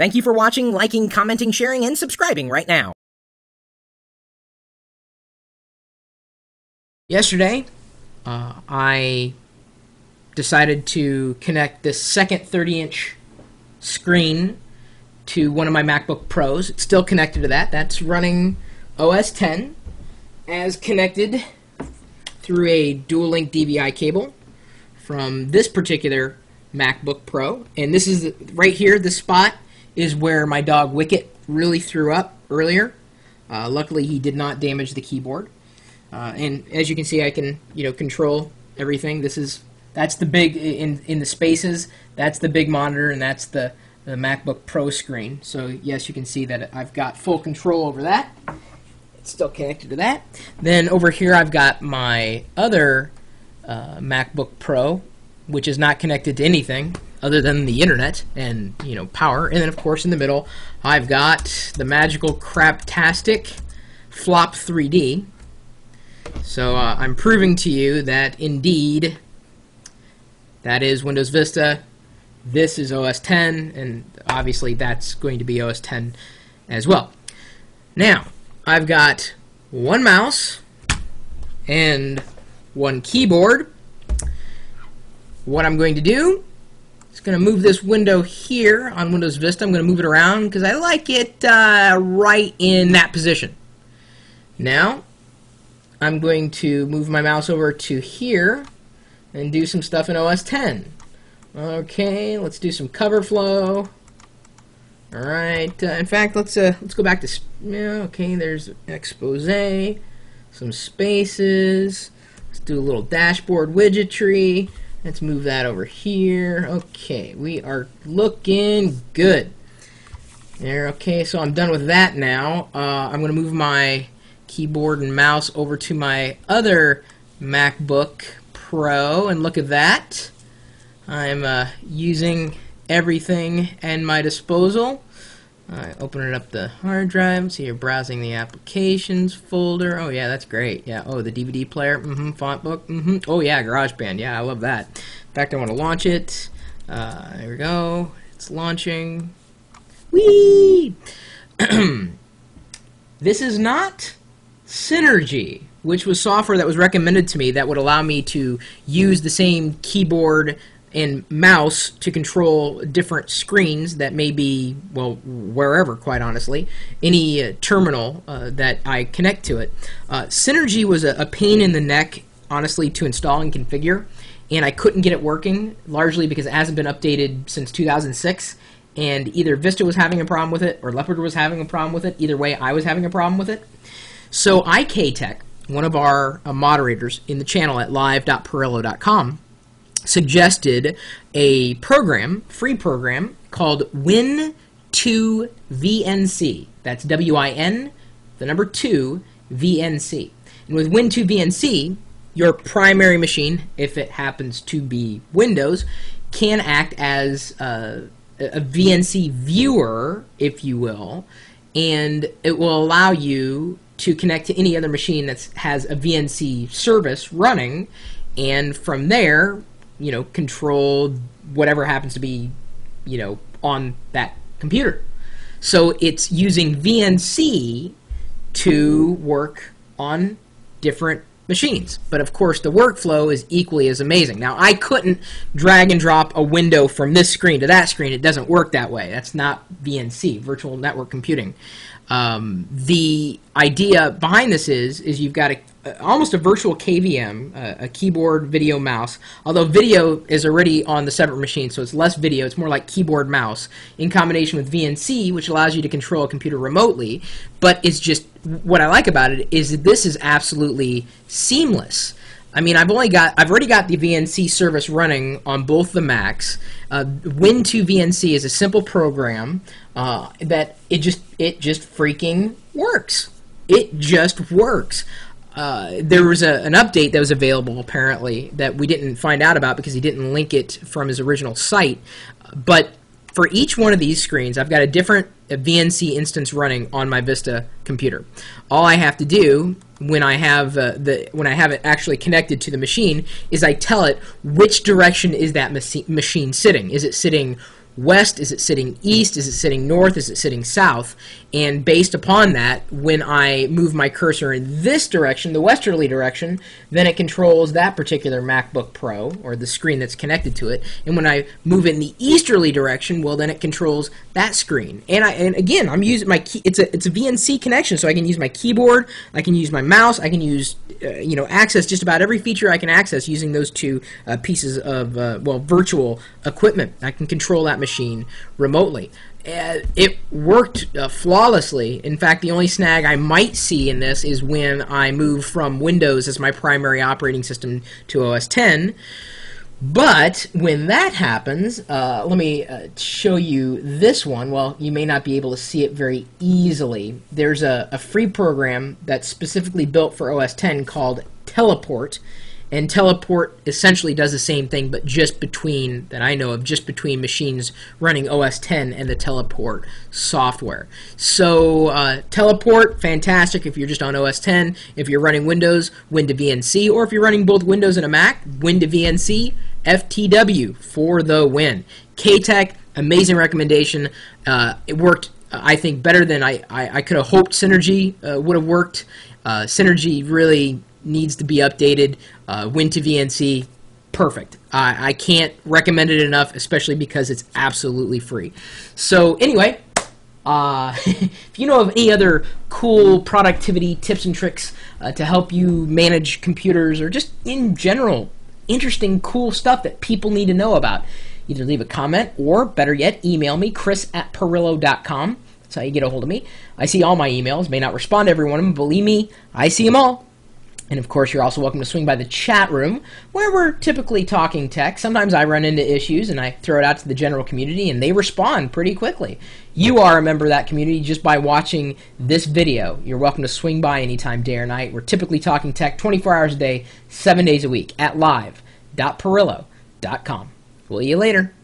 Thank you for watching, liking, commenting, sharing, and subscribing right now. Yesterday, uh, I decided to connect this second 30 inch screen to one of my MacBook Pros. It's still connected to that. That's running OS 10 as connected through a dual link DVI cable from this particular MacBook Pro. And this is right here, the spot is where my dog Wicket really threw up earlier. Uh, luckily, he did not damage the keyboard. Uh, and as you can see, I can you know control everything. This is that's the big in in the spaces. That's the big monitor, and that's the the MacBook Pro screen. So yes, you can see that I've got full control over that. It's still connected to that. Then over here, I've got my other uh, MacBook Pro, which is not connected to anything other than the internet and you know power. And then of course in the middle, I've got the magical craptastic Flop 3D. So uh, I'm proving to you that indeed that is Windows Vista. This is OS 10, and obviously that's going to be OS 10 as well. Now, I've got one mouse and one keyboard. What I'm going to do is going to move this window here on Windows Vista. I'm going to move it around because I like it uh, right in that position. Now, I'm going to move my mouse over to here and do some stuff in OS 10. Okay, let's do some cover flow. All right. Uh, in fact, let's uh, let's go back to yeah, okay. There's expose, some spaces. Let's do a little dashboard widgetry. Let's move that over here. Okay, we are looking good. There. Okay, so I'm done with that now. Uh, I'm going to move my keyboard and mouse over to my other MacBook Pro, and look at that. I'm uh, using everything at my disposal. I open it up the hard drive. See, you're browsing the applications folder. Oh yeah, that's great. Yeah. Oh, the DVD player. Mm-hmm. Font book. Mm-hmm. Oh yeah, GarageBand. Yeah, I love that. In fact, I want to launch it. Uh, there we go. It's launching. Whee! this is not Synergy, which was software that was recommended to me that would allow me to use the same keyboard and mouse to control different screens that may be, well, wherever, quite honestly, any uh, terminal uh, that I connect to it. Uh, Synergy was a, a, pain in the neck, honestly, to install and configure, and I couldn't get it working, largely because it hasn't been updated since 2006, and either Vista was having a problem with it or Leopard was having a problem with it. Either way, I was having a problem with it. So IK Tech, one of our uh, moderators in the channel at live.pirillo.com, suggested a program, free program, called Win2VNC. That's W I N, the number 2, VNC. And with Win2VNC, your primary machine, if it happens to be Windows, can act as uh, a, a VNC viewer, if you will, and it will allow you to connect to any other machine that has a VNC service running, and from there, you know, control whatever happens to be, you know, on that computer. So it's using VNC to work on different machines. But of course, the workflow is equally as amazing. Now, I couldn't drag and drop a window from this screen to that screen. It doesn't work that way. That's not VNC, virtual network computing. Um, the idea behind this is is you've got a, almost a virtual KVM, uh, a keyboard, video, mouse. Although video is already on the separate machine, so it's less video. It's more like keyboard, mouse, in combination with VNC, which allows you to control a computer remotely. But it's just what I like about it is that this is absolutely seamless. I mean, I've only got, I've already got the VNC service running on both the Macs. Uh, Win2 VNC is a simple program uh, that it just, it just freaking works. It just works. Uh, there was a, an update that was available apparently that we didn't find out about because he didn't link it from his original site. But for each one of these screens, I've got a different VNC instance running on my Vista computer. All I have to do when I have uh, the when I have it actually connected to the machine is I tell it which direction is that machine sitting. Is it sitting west? Is it sitting east? Is it sitting north? Is it sitting south? And based upon that, when I move my cursor in this direction, the westerly direction, then it controls that particular MacBook Pro or the screen that's connected to it. And when I move in the easterly direction, well, then it controls that screen. And I and again, I'm using my key. It's a it's a VNC connection, so I can use my keyboard, I can use my mouse, I can use uh, you know access just about every feature I can access using those two uh, pieces of uh, well virtual equipment. I can control that machine remotely. Uh, it worked uh, flawlessly. In fact, the only snag I might see in this is when I move from Windows as my primary operating system to OS 10. But when that happens, uh, let me uh, show you this one. Well, you may not be able to see it very easily. There's a, a free program that's specifically built for OS 10 called Teleport and teleport essentially does the same thing but just between that i know of just between machines running os 10 and the teleport software. So uh, teleport fantastic if you're just on os 10 if you're running windows Win2VNC or if you're running both windows and a mac Win2VNC ftw for the win. Ktech amazing recommendation. Uh, it worked I think better than I, I, I could have hoped Synergy uh, would have worked. Uh, Synergy really needs to be updated. Uh, Win2VNC, perfect. I, I can't recommend it enough, especially because it's absolutely free. So anyway, uh, if you know of any other cool productivity tips and tricks uh, to help you manage computers or just in general interesting, cool stuff that people need to know about, either leave a comment or, better yet, email me, chris at pirillo.com. That's how you get a hold of me. I see all my emails, may not respond to every one of them, believe me, I see them all. And of course, you're also welcome to swing by the chat room where we're typically talking tech. Sometimes I run into issues and I throw it out to the general community and they respond pretty quickly. You are a member of that community just by watching this video. You're welcome to swing by anytime, day or night. We're typically talking tech 24 hours a day, 7 days a week at live.pirillo.com. We'll see you later.